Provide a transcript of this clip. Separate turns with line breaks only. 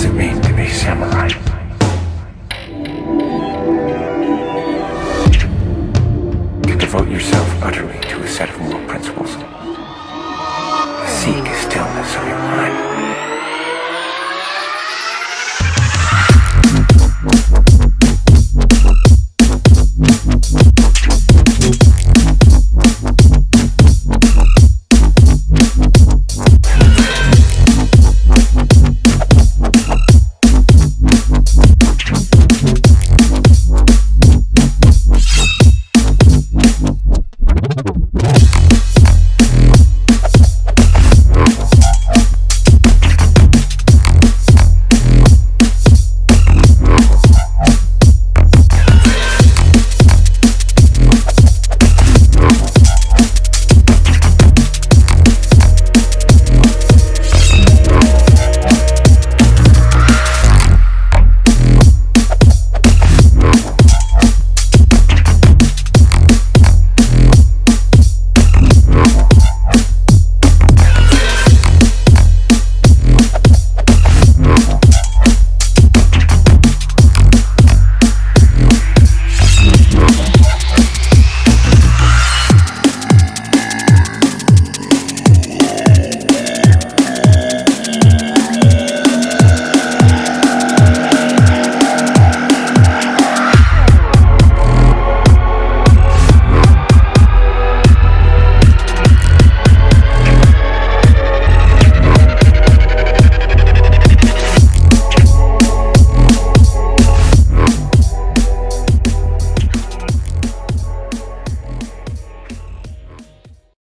does it mean to be samurai? To devote yourself utterly to a set of moral principles. Seek a stillness of your mind.